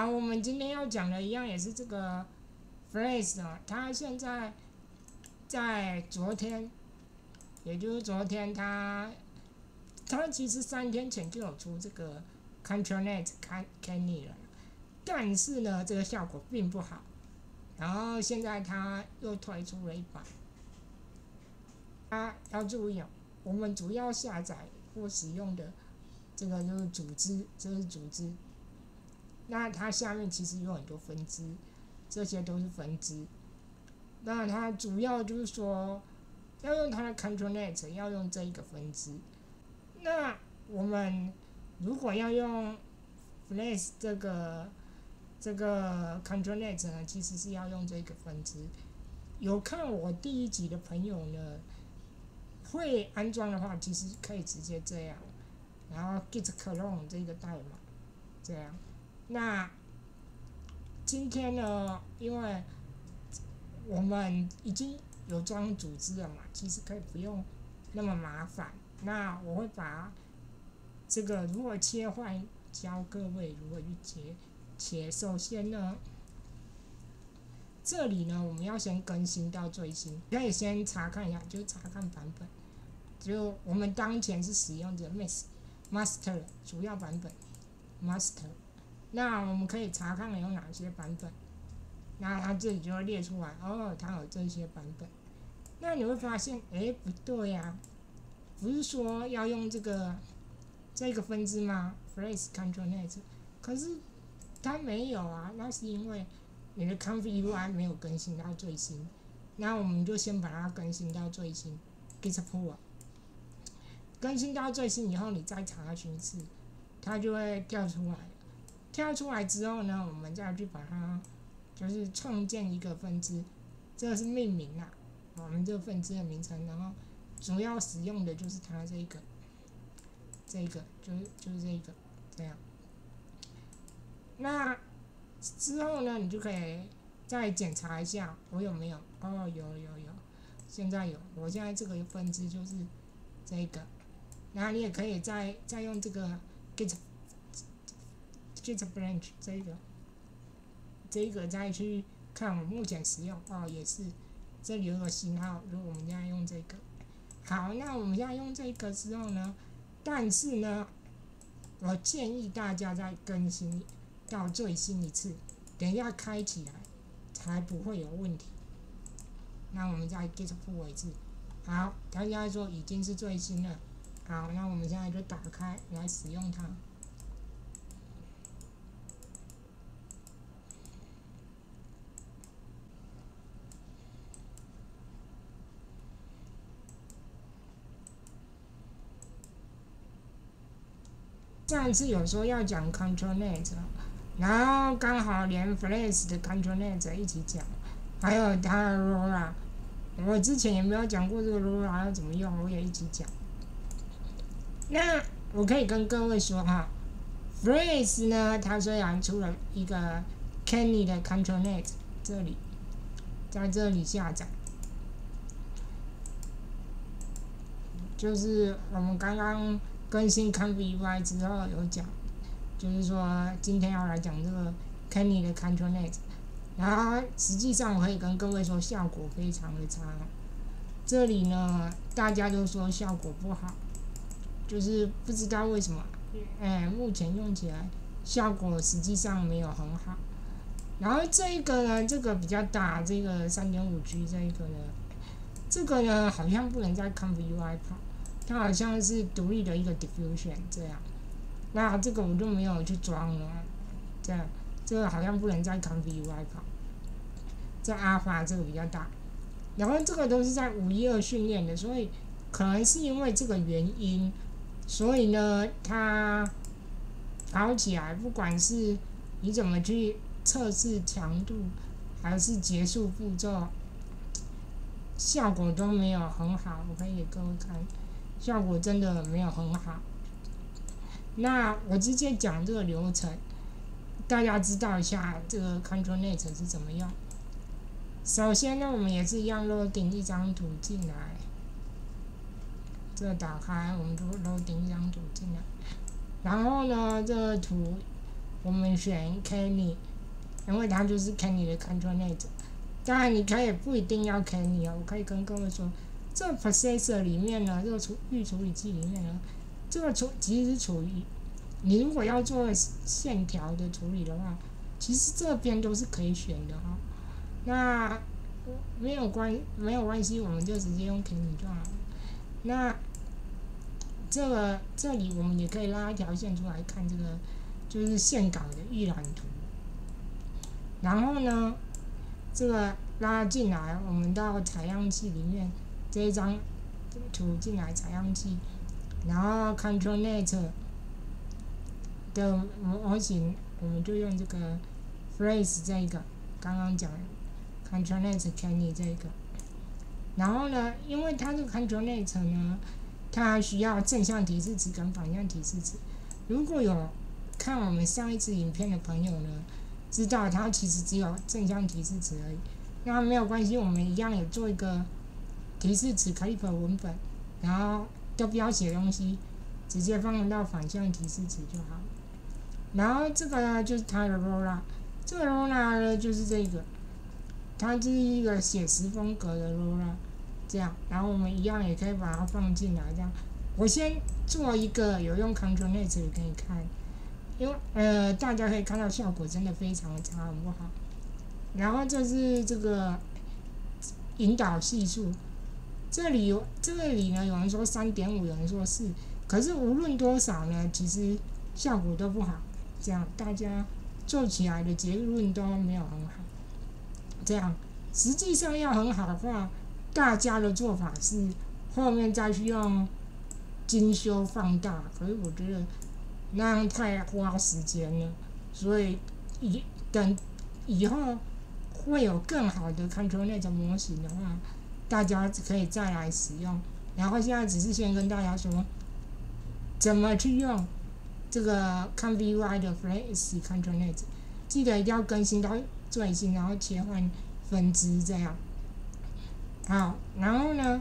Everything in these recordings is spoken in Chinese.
好，我们今天要讲的一样也是这个 phrase 啊，它现在在昨天，也就是昨天它，它其实三天前就有出这个 ControlNet Can Canny 了，但是呢，这个效果并不好，然后现在它又推出了一版，啊，要注意哦，我们主要下载或使用的这个就是组织，这是组织。那它下面其实有很多分支，这些都是分支。那它主要就是说，要用它的 ControlNet，要用这一个分支。那我们如果要用 Flash 这个这个 ControlNet 呢，其实是要用这个分支。有看我第一集的朋友呢，会安装的话，其实可以直接这样，然后 Git clone 这个代码，这样。那今天呢？因为我们已经有装组织了嘛，其实可以不用那么麻烦。那我会把这个如何切换教各位如何去切。且首先呢，这里呢我们要先更新到最新，可以先查看一下，就查看版本。就我们当前是使用的 Master 主要版本，Master。那我们可以查看有哪些版本，那它这里就会列出来，哦，它有这些版本。那你会发现，哎，不对呀，不是说要用这个这个分支吗？Phrase ControlNet，可是它没有啊，那是因为你的 ConfigUI 没有更新到最新。那我们就先把它更新到最新，GitHub，更新到最新以后，你再查询一次，它就会跳出来。跳出来之后呢，我们再去把它，就是创建一个分支，这个是命名啦，我们这个分支的名称，然后主要使用的就是它这个，这个就是就是这个这样。那之后呢，你就可以再检查一下我有没有，哦，有有有，现在有，我现在这个分支就是这个，然后你也可以再再用这个 git。Git branch 这个，这个再去看我目前使用哦，也是这里有个信号。如果我们现在用这个，好，那我们现在用这个之后呢，但是呢，我建议大家再更新到最新一次，等一下开起来才不会有问题。那我们再 Git 复一次，好，大家说已经是最新了，好，那我们现在就打开来使用它。上次有说要讲 ControlNet，然后刚好连 Flash 的 ControlNet 一起讲，还有它的 Lora，我之前也没有讲过这个 Lora 要怎么用，我也一起讲。那我可以跟各位说哈，Flash 呢，它虽然出了一个 Kenny 的 ControlNet，这里，在这里下载，就是我们刚刚。更新 ConfigUI 之后有讲，就是说今天要来讲这个 Kenny 的 ControlNet，然后实际上我可以跟各位说效果非常的差，这里呢大家都说效果不好，就是不知道为什么，哎，目前用起来效果实际上没有很好，然后这一个呢，这个比较大，这个三点五 G 这一个呢，这个呢好像不能在 Conf UI 跑。它好像是独立的一个 diffusion 这样，那这个我就没有去装了，这样，这个好像不能在 ConfigUI 跑，在 Alpha 这个比较大，然后这个都是在五一二训练的，所以可能是因为这个原因，所以呢，它跑起来，不管是你怎么去测试强度，还是结束步骤，效果都没有很好，我可以给各位看。效果真的没有很好。那我直接讲这个流程，大家知道一下这个 ControlNet 是怎么用。首先呢，我们也是一样 loading 一张图进来，这打开，我们就 loading 一张图进来。然后呢，这个图我们选 Kenny，因为它就是 Kenny 的 ControlNet。当然，你可以不一定要 Kenny 啊，我可以跟各位说，这 Processor 里面呢，这个处预处理器里面呢，这个处其实是处于你如果要做线条的处理的话，其实这边都是可以选的哈。那没有关没有关系，我们就直接用 Kenny 就好了。那这个这里我们也可以拉一条线出来看这个，就是线稿的预览图。然后呢，这个拉进来，我们到采样器里面这一张图进来采样器，然后 ControlNet 的模型，我们就用这个 Phrase 这一个刚刚讲 ControlNet Kenny 这个。然后呢，因为它这个 ControlNet 呢，它需要正向提示词跟反向提示词。如果有看我们上一次影片的朋友呢，知道它其实只有正向提示词而已。那没有关系，我们一样也做一个提示词 Clip 文本，然后都不要写东西，直接放到反向提示词就好。然后这个呢，就是它的 Rolla，这个 Rolla 呢就是这个。它是一个写实风格的 Rolla，这样，然后我们一样也可以把它放进来，这样。我先做一个有用 ControlNet 给你看，因为呃大家可以看到效果真的非常差，很不好。然后这是这个引导系数，这里有这里呢有人说三点五，有人说四，可是无论多少呢，其实效果都不好，这样大家做起来的结论都没有很好。这样，实际上要很好的话，大家的做法是后面再去用精修放大，可是我觉得那样太花时间了，所以以等以后会有更好的 control 那种模型的话，大家可以再来使用。然后现在只是先跟大家说，怎么去用这个 ConvY 的 Flash ControlNet，记得一定要更新到。最新，然后切换分支这样。好，然后呢，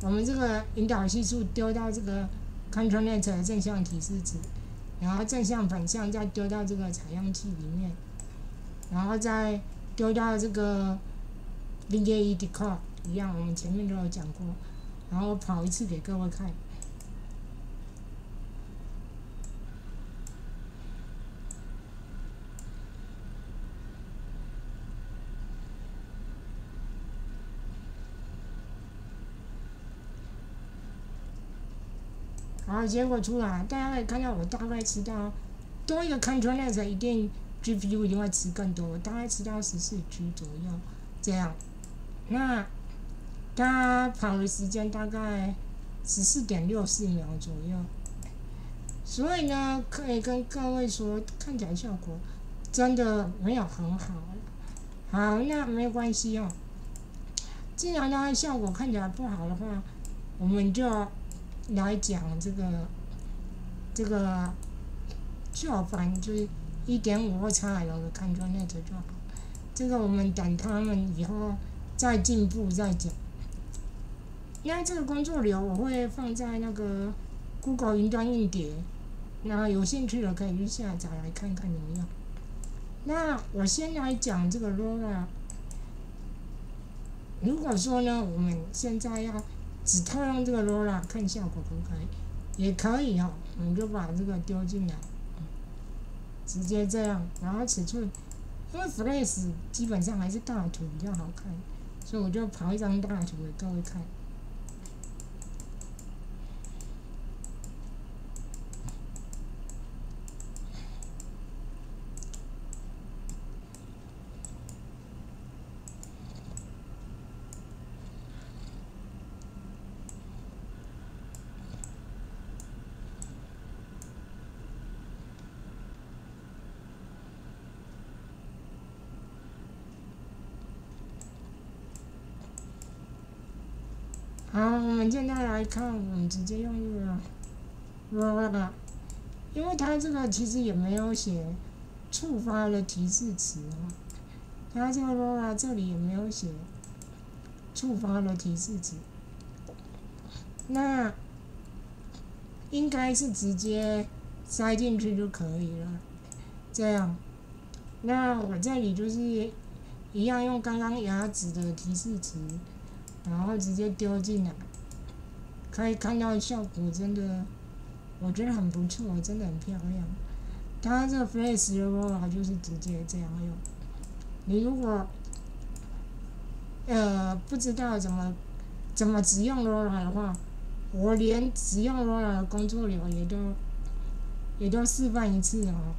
我们这个引导系数丢到这个 ControlNet 的正向提示值，然后正向反向再丢到这个采样器里面，然后再丢到这个 VAE Decode 一样，我们前面都有讲过，然后跑一次给各位看。好结果出来，大家可以看到我大概吃到多一个 ControlNet 一定 GPU 一定会吃更多，大概吃到十四 G 左右这样。那他跑的时间大概十四点六四秒左右，所以呢，可以跟各位说，看起来效果真的没有很好。好，那没有关系哦。既然它效果看起来不好的话，我们就。来讲这个，这个旧版就是一点五或叉 L 的看做那个就好。这个我们等他们以后再进步再讲。那这个工作流我会放在那个 Google 云端硬碟，那有兴趣的可以去下载来看看怎么样。那我先来讲这个 Rolla。如果说呢，我们现在要只套用这个 Rolla 看效果可不可以？也可以哦，我们就把这个丢进来，直接这样，然后尺寸，因为 Flash 基本上还是大图比较好看，所以我就跑一张大图给各位看。好，我们现在来看，我们直接用这个 Rolla，因为它这个其实也没有写触发的提示词哦，它这个 “roba” 这里也没有写触发的提示词，那应该是直接塞进去就可以了。这样。那我这里就是一样用刚刚牙齿的提示词，然后直接丢进来，可以看到效果真的，我觉得很不错，真的很漂亮。它这个 Flash 的 Roller 就是直接这样用。你如果呃不知道怎么怎么只用 Roller 的话，我连只用 Roller 的工作流也都也都示范一次哦。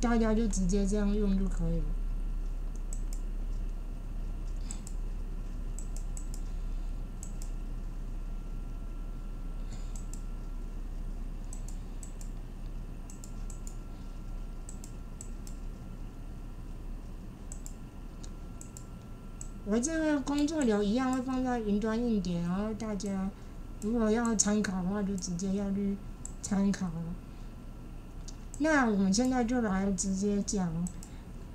大家就直接这样用就可以了。我这个工作流一样会放在云端硬碟，然后大家如果要参考的话，就直接要去参考了。那我们现在就来直接讲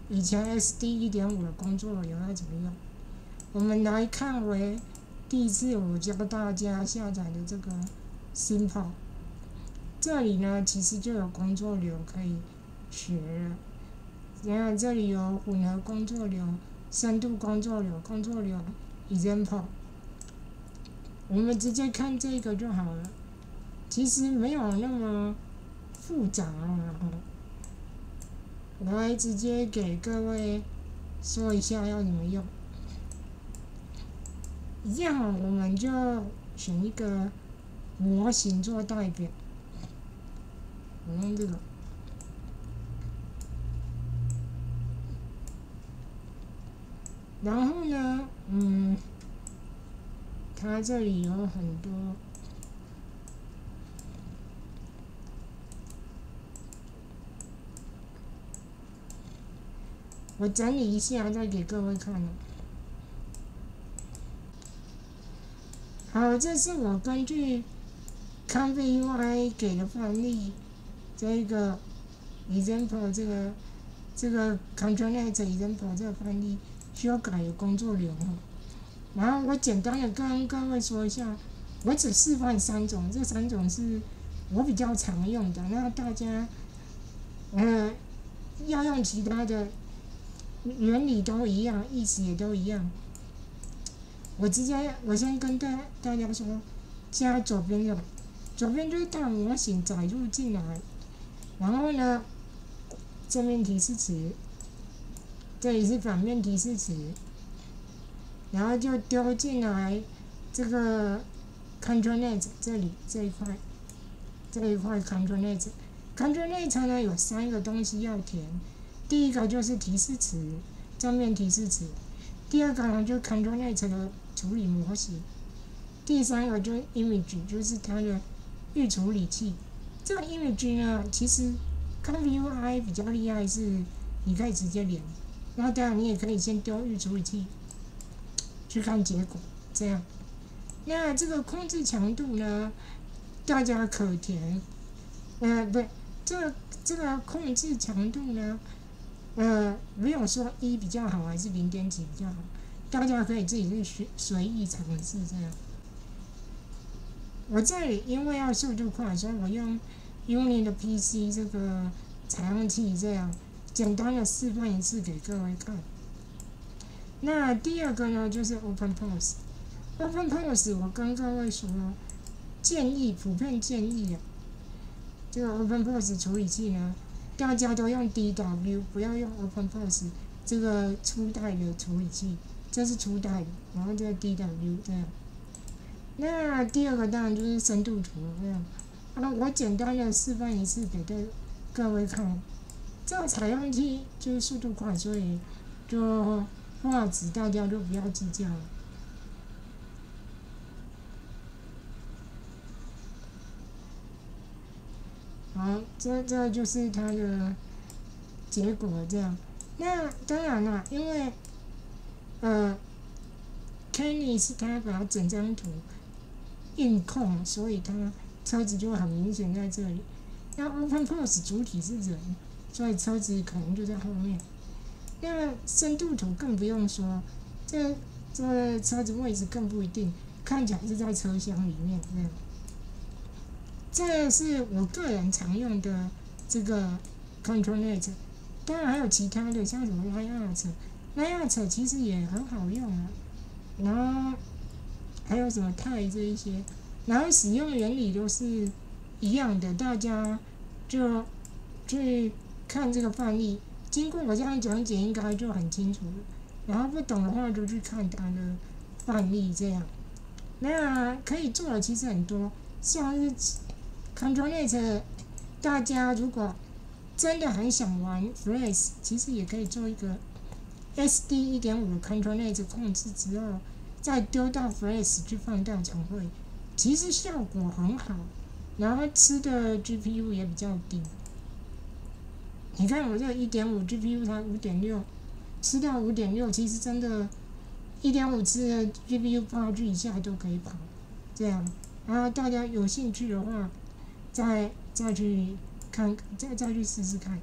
以前 SD 一点五的工作流要怎么用。我们来看为第一次我教大家下载的这个 Simple，这里呢其实就有工作流可以学了。你看这里有混合工作流、深度工作流、工作流 Example，我们直接看这个就好了。其实没有那么。复杂啊！我来直接给各位说一下要怎么用。一样，我们就选一个模型做代表。我用这个。然后呢，嗯，它这里有很多。我整理一下再给各位看。好，这是我根据 Canva UI 给的范例，这个 example 这个这个 ControlNet example 这个范例需要改的工作流。然后我简单的跟各位说一下，我只示范三种，这三种是我比较常用的。那大家，呃，要用其他的。原理都一样，意思也都一样。我直接，我先跟大大家说，加左边的，左边就是大模型载入进来，然后呢，正面提示词，这里是反面提示词，然后就丢进来这个 ControlNet 这里这一块，这一块 ControlNet，ControlNet 呢有三个东西要填。第一个就是提示词，正面提示词；第二个呢就 ControlNet 的处理模型；第三个就 Image，就是它的预处理器。这个 Image 呢，其实 ConfigUI 比较厉害，是你可以直接连。然后当然你也可以先丢预处理器去看结果，这样。那这个控制强度呢，大家可填。呃，不，这这个控制强度呢？呃，没有说一比较好还是零点几比较好，大家可以自己去随随意尝试这样。我这里因为要速度快，所以我用 Uni 的 PC 这个采样器这样简单的示范一次给各位看。那第二个呢，就是 OpenPose。OpenPose 我跟各位说，建议普遍建议啊，这个 OpenPose 处理器呢。大家都用 DW，不要用 OpenPose 这个初代的处理器，这是初代，然后这个 DW 这样。那第二个当然就是深度图这样。啊，我简单的示范一次给各各位看。这个采样器就是速度快，所以就画质大家就不要计较了。好，这这就是它的结果这样。那当然了，因为呃，Kenny 是他把整张图硬控，所以它车子就很明显在这里。那 OpenPose 主体是人，所以车子可能就在后面。那深度图更不用说，这这车子位置更不一定，看起来是在车厢里面这样。这是我个人常用的这个 ControlNet，当然还有其他的，像什么 Liart，Liart 其实也很好用啊。然后还有什么泰这一些，然后使用原理都是一样的，大家就去看这个范例。经过我这样讲解，应该就很清楚了。然后不懂的话，就去看它的范例这样。那可以做的其实很多，像是 ControlNet，大家如果真的很想玩 Flash，其实也可以做一个 SD 一点五 ControlNet 控制之后，再丢到 Flash 去放大场会，其实效果很好，然后吃的 GPU 也比较低。你看我这一点五 GPU 它五点六，吃掉五点六，其实真的，一点五次的 GPU 八 G 以下都可以跑，这样，然后大家有兴趣的话，再再去看，再再去试试看。